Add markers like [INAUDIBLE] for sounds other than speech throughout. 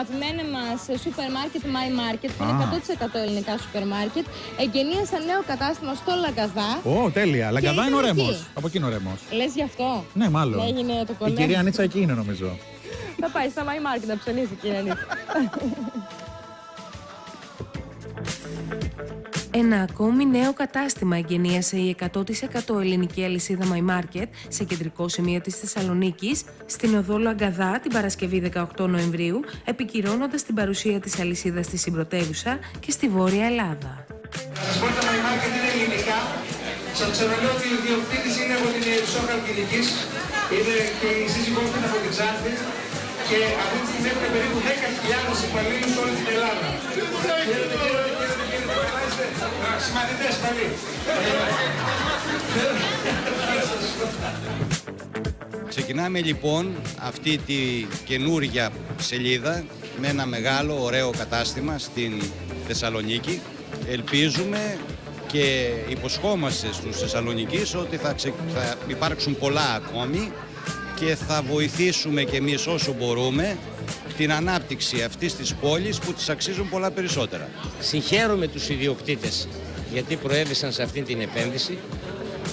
Αγαπημένο μας σούπερ μάρκετ My Market, που Α. είναι 100% ελληνικά σούπερ μάρκετ, εγκαινίασαν νέο κατάστημα στο Λαγκαδά. Ω, τέλεια. Λαγκαδά είναι ο ήταν Ρέμο. εκεί. Από εκεί είναι ο Ρέμο. Λες γι' αυτό; Ναι, μάλλον. Ναι, έγινε το Η κονέ. κυρία Νίτσα εκεί είναι νομίζω. Θα πάει στα My Market να ψωνίσει, κύριε Νίτσα. [LAUGHS] Ένα ακόμη νέο κατάστημα εγκαινίασε η 100% ελληνική αλυσίδα My Market σε κεντρικό σημείο της Θεσσαλονίκης, στην οδό Λαγκαδά την Παρασκευή 18 Νοεμβρίου, επικυρώνοντας την παρουσία της αλυσίδας στη συμπρωτεύουσα και στη Βόρεια Ελλάδα. Σας πω τα My Market είναι ελληνικά. Σας ξαναλέω ότι ο ιδιοκτήτης είναι από την Ιερουσό Χαλκιδικής. Είναι και η σύζυγός του είναι από την Ξάνθη. Και αυτή τη στιγμή έχουν περίπου 10.000 υπαλλήλους σε όλη την Ελλάδα. Α, Συμμαθητές πάλι. Ξεκινάμε λοιπόν αυτή τη καινούργια σελίδα με ένα μεγάλο ωραίο κατάστημα στην Θεσσαλονίκη. Ελπίζουμε και υποσχόμαστε στους Θεσσαλονικείς ότι θα, ξε- θα υπάρξουν πολλά ακόμη και θα βοηθήσουμε και εμείς όσο μπορούμε την ανάπτυξη αυτής της πόλης που της αξίζουν πολλά περισσότερα. Συγχαίρομαι τους ιδιοκτήτες γιατί προέβησαν σε αυτή την επένδυση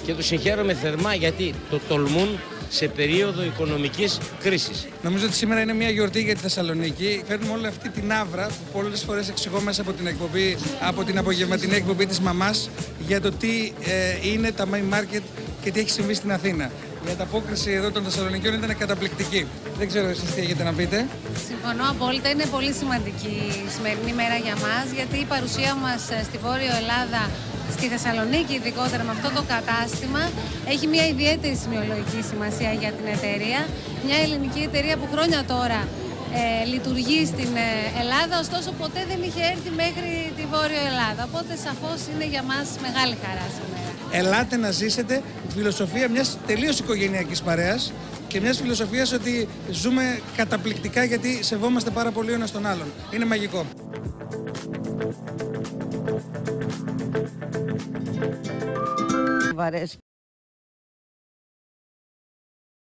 και τους συγχαίρομαι θερμά γιατί το τολμούν σε περίοδο οικονομικής κρίσης. Νομίζω ότι σήμερα είναι μια γιορτή για τη Θεσσαλονίκη. Φέρνουμε όλη αυτή την άβρα που πολλές φορές εξηγώ μέσα από την εκπομπή, από την απογευματινή εκπομπή της μαμάς για το τι ε, είναι τα My Market και τι έχει συμβεί στην Αθήνα. Η ανταπόκριση εδώ των Θεσσαλονικιών ήταν καταπληκτική. Δεν ξέρω εσείς τι έχετε να πείτε. Συμφωνώ απόλυτα. Είναι πολύ σημαντική η σημερινή μέρα για μας γιατί η παρουσία μας ε, στη Βόρειο Ελλάδα, στη Θεσσαλονίκη ειδικότερα με αυτό το κατάστημα έχει μια ιδιαίτερη σημειολογική σημασία για την εταιρεία. Μια ελληνική εταιρεία που χρόνια τώρα ε, λειτουργεί στην ε, Ελλάδα, ωστόσο ποτέ δεν είχε έρθει μέχρι τη Βόρειο Ελλάδα. Οπότε σαφώς είναι για μας μεγάλη χαρά σήμερα. Ελάτε να ζήσετε τη φιλοσοφία μιας τελείως οικογενειακής παρέας και μιας φιλοσοφίας ότι ζούμε καταπληκτικά γιατί σεβόμαστε πάρα πολύ ο ένας τον άλλον. Είναι μαγικό. βαρέσει